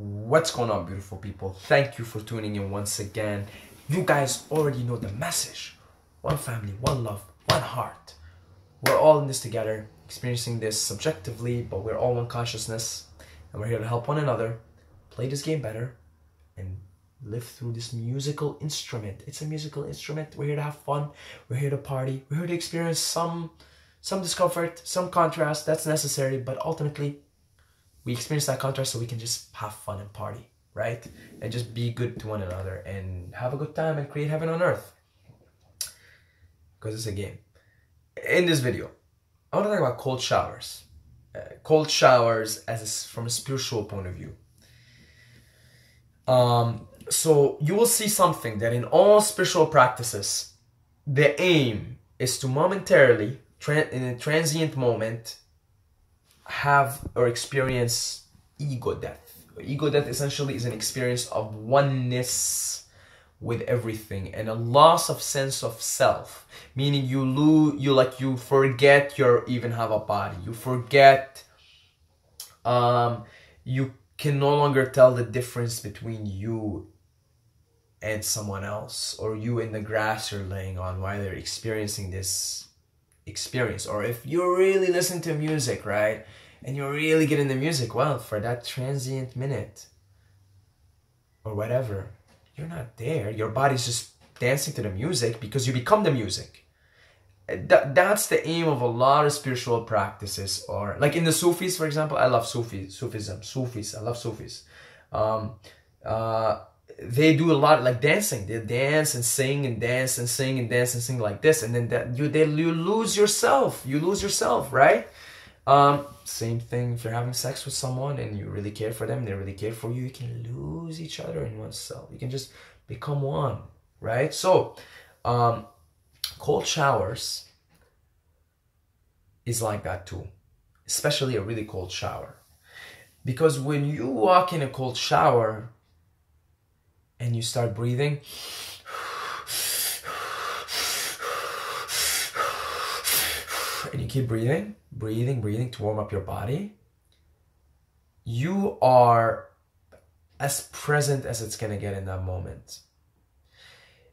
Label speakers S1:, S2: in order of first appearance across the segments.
S1: What's going on, beautiful people? Thank you for tuning in once again. You guys already know the message one family, one love, one heart. We're all in this together, experiencing this subjectively, but we're all one consciousness, and we're here to help one another play this game better and live through this musical instrument. It's a musical instrument. We're here to have fun. We're here to party. We're here to experience some some discomfort, some contrast. That's necessary, but ultimately we experience that contrast so we can just have fun and party, right? And just be good to one another and have a good time and create heaven on earth. Because it's a game. In this video, I want to talk about cold showers. Uh, cold showers as a, from a spiritual point of view. Um, so you will see something that in all spiritual practices, the aim is to momentarily, tra- in a transient moment, have or experience ego death. Ego death essentially is an experience of oneness with everything and a loss of sense of self meaning you lose you like you forget you even have a body you forget um you can no longer tell the difference between you and someone else or you in the grass you're laying on while they're experiencing this experience or if you really listen to music right and you really get into music well for that transient minute or whatever you're not there. Your body's just dancing to the music because you become the music. That, that's the aim of a lot of spiritual practices or like in the sufis for example i love sufi sufism sufis i love sufis. Um, uh, they do a lot like dancing. They dance and sing and dance and sing and dance and sing like this and then that you they you lose yourself. You lose yourself right? Um, same thing if you're having sex with someone and you really care for them they really care for you you can lose each other in oneself you can just become one right? So um, cold showers is like that too especially a really cold shower. Because when you walk in a cold shower and you start breathing and you keep breathing breathing breathing to warm up your body you are as present as it's going to get in that moment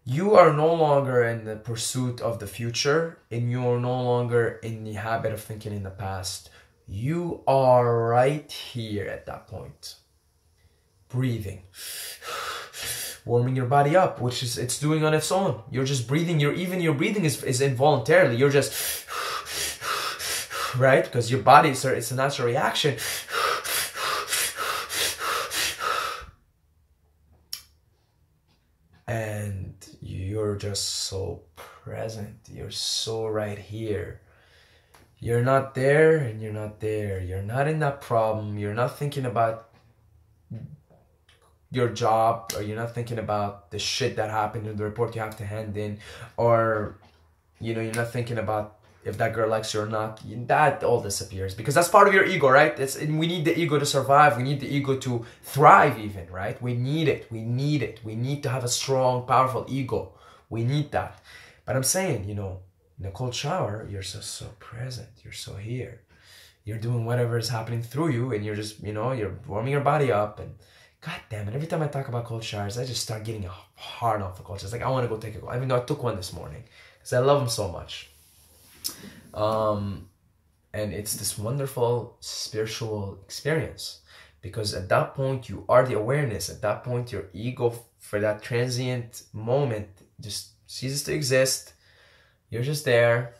S1: you are no longer in the pursuit of the future and you are no longer in the habit of thinking in the past. You are right here at that point. Breathing. Warming your body up, which is it's doing on its own. You're just breathing. Your even your breathing is, is involuntarily. You're just right because your body is it's a natural reaction. And you're just so present. You're so right here. You're not there and you're not there. You're not in that problem. You're not thinking about your job or you're not thinking about the shit that happened in the report you have to hand in or you know you're not thinking about if that girl likes you or not that all disappears because that's part of your ego right? It's we need the ego to survive. We need the ego to thrive even right? We need it. We need it. We need to have a strong powerful ego. We need that. But i'm saying you know in a cold shower you're so so present. You're so here. You're doing whatever is happening through you and you're just you know you're warming your body up and god damn it every time i talk about cold showers i just start getting a hard off the cold showers. Like i want to go take a cold even though i took one this morning because i love them so much. Um, and it's this wonderful spiritual experience because at that point you are the awareness at that point your ego for that transient moment just ceases to exist. You're just there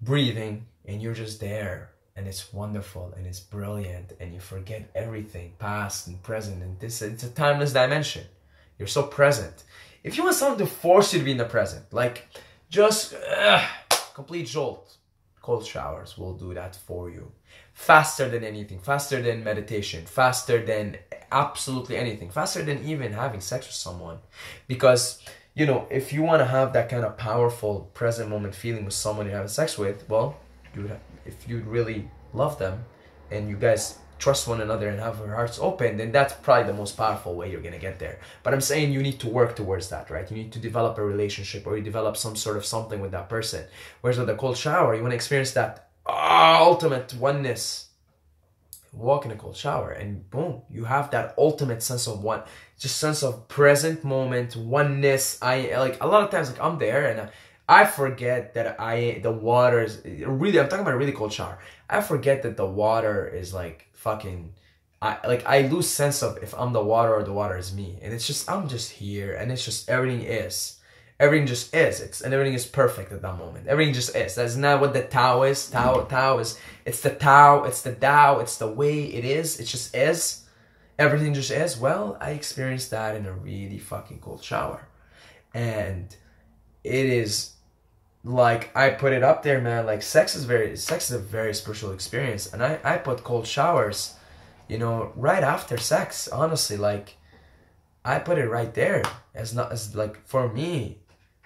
S1: breathing and you're just there and it's wonderful and it's brilliant and you forget everything past and present and this it's a timeless dimension. You're so present. If you want someone to force you to be in the present like just uh, complete jolt. Cold showers will do that for you. Faster than anything faster than meditation faster than absolutely anything faster than even having sex with someone. Because you know if you want to have that kind of powerful present moment feeling with someone you're having sex with well you would if you really love them and you guys trust one another and have your hearts open, then that's probably the most powerful way you're gonna get there. But I'm saying you need to work towards that, right? You need to develop a relationship or you develop some sort of something with that person. Whereas with a cold shower, you wanna experience that ah, ultimate oneness walk in a cold shower and boom you have that ultimate sense of one just sense of present moment oneness i like a lot of times like i'm there and i forget that i the water is really i'm talking about a really cold shower i forget that the water is like fucking i like i lose sense of if i'm the water or the water is me and it's just i'm just here and it's just everything is everything just is. It's and everything is perfect at that moment. Everything just is. That's not what the Tao is. Tao mm-hmm. Tao is it's the Tao, it's the Tao, it's the way it is. It just is. Everything just is. Well, I experienced that in a really fucking cold shower. And it is like I put it up there, man. Like sex is very sex is a very spiritual experience. And I, I put cold showers, you know, right after sex, honestly, like I put it right there as not as like for me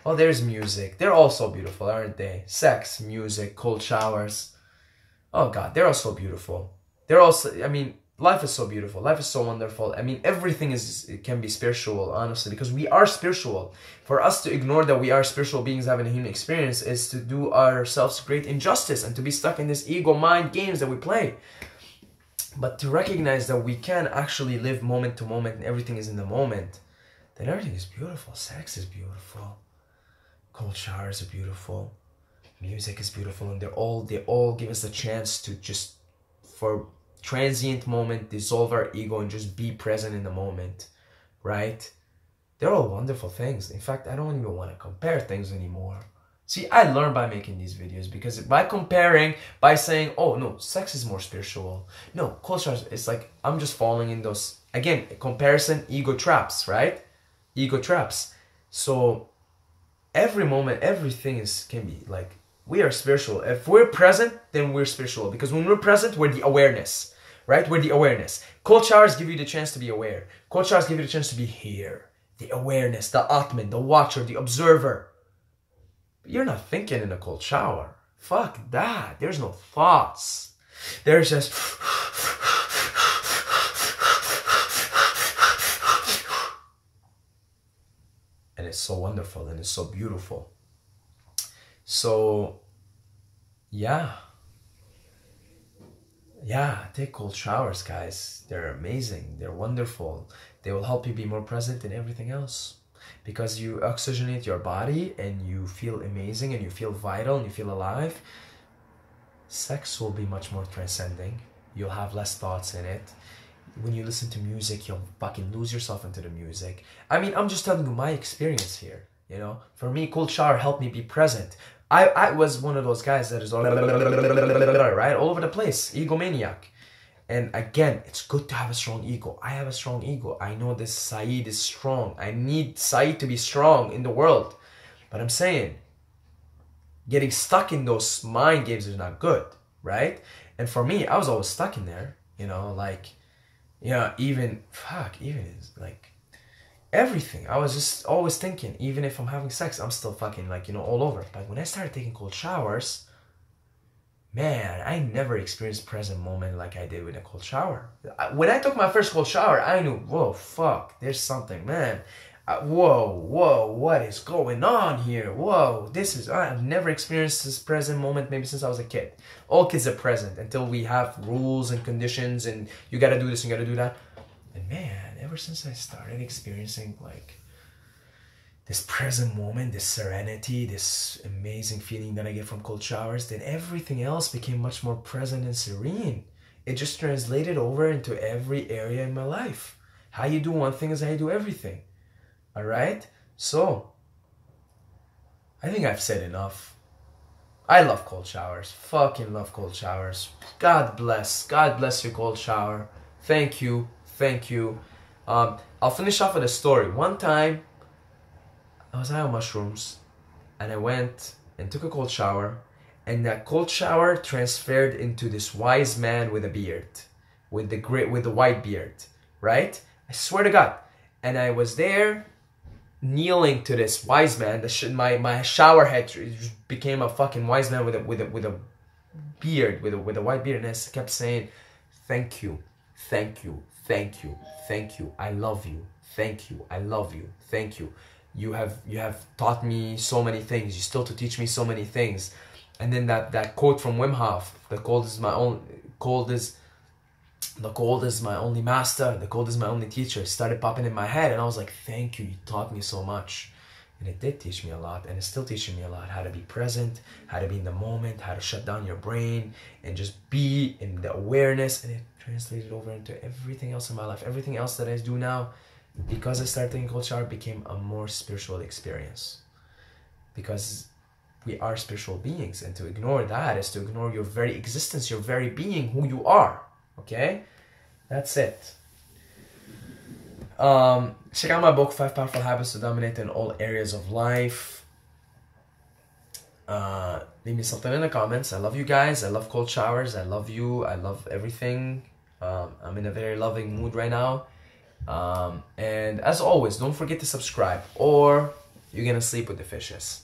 S1: Oh, there's music. They're all so beautiful, aren't they? Sex, music, cold showers. Oh God, they're all so beautiful. They're also, I mean, life is so beautiful. Life is so wonderful. I mean, everything is can be spiritual, honestly, because we are spiritual. For us to ignore that we are spiritual beings having a human experience is to do ourselves great injustice and to be stuck in this ego mind games that we play. But to recognize that we can actually live moment to moment and everything is in the moment, then everything is beautiful. Sex is beautiful cold showers are beautiful music is beautiful and they're all they all give us a chance to just for transient moment dissolve our ego and just be present in the moment right? They're all wonderful things. In fact i don't even want to compare things anymore. See i learned by making these videos because by comparing by saying oh no sex is more spiritual. No showers it's like i'm just falling in those again comparison ego traps right? Ego traps. So every moment, everything is can be like we are spiritual. If we're present, then we're spiritual. Because when we're present, we're the awareness, right? We're the awareness. Cold showers give you the chance to be aware. Cold showers give you the chance to be here. The awareness, the Atman, the watcher, the observer. But you're not thinking in a cold shower. Fuck that. There's no thoughts. There's just and it's so wonderful and it's so beautiful. So, yeah. Yeah, take cold showers, guys. They're amazing. They're wonderful. They will help you be more present in everything else because you oxygenate your body and you feel amazing and you feel vital and you feel alive. Sex will be much more transcending. You'll have less thoughts in it when you listen to music, you'll fucking lose yourself into the music. I mean, I'm just telling you my experience here. You know, for me, cold shower helped me be present. I, I was one of those guys that is all right all over the place, egomaniac. And again, it's good to have a strong ego. I have a strong ego. I know this Saeed is strong. I need Saeed to be strong in the world. But I'm saying, getting stuck in those mind games is not good, right? And for me, I was always stuck in there, you know, like yeah, even fuck, even like everything. I was just always thinking, even if I'm having sex, I'm still fucking like, you know, all over. But when I started taking cold showers, man, I never experienced present moment like I did with a cold shower. When I took my first cold shower, I knew, whoa, fuck, there's something, man uh, whoa, whoa, what is going on here? Whoa, this is, I've never experienced this present moment maybe since I was a kid. All kids are present until we have rules and conditions and you gotta do this, you gotta do that. And man, ever since I started experiencing like this present moment, this serenity, this amazing feeling that I get from cold showers, then everything else became much more present and serene. It just translated over into every area in my life. How you do one thing is how you do everything. All right? So, I think I've said enough. I love cold showers. Fucking love cold showers. God bless. God bless your cold shower. Thank you. Thank you. Um, I'll finish off with a story. One time, I was high on mushrooms and I went and took a cold shower. And that cold shower transferred into this wise man with a beard, with the great, with the white beard, right? I swear to God. And I was there kneeling to this wise man. Sh- my my shower head became a fucking wise man with a with a with a beard with a with a white beard, and I kept saying, "Thank you, thank you, thank you, thank you. I love you. Thank you. I love you. Thank you. You have you have taught me so many things. You still to teach me so many things." And then that that quote from Wim Hof, "The cold is my own cold is." the cold is my only master, the cold is my only teacher. Started popping in my head, and I was like, thank you, you taught me so much. And it did teach me a lot, and it's still teaching me a lot how to be present, how to be in the moment, how to shut down your brain, and just be in the awareness. And it translated over into everything else in my life. Everything else that I do now, because I started taking cold shower, became a more spiritual experience. Because we are spiritual beings, and to ignore that is to ignore your very existence, your very being, who you are. Okay? That's it. Um, check out my book, Five Powerful Habits to Dominate in All Areas of Life. Uh, leave me something in the comments. I love you guys. I love cold showers. I love you. I love everything. Um, I'm in a very loving mood right now. Um, and as always, don't forget to subscribe or you're gonna sleep with the fishes.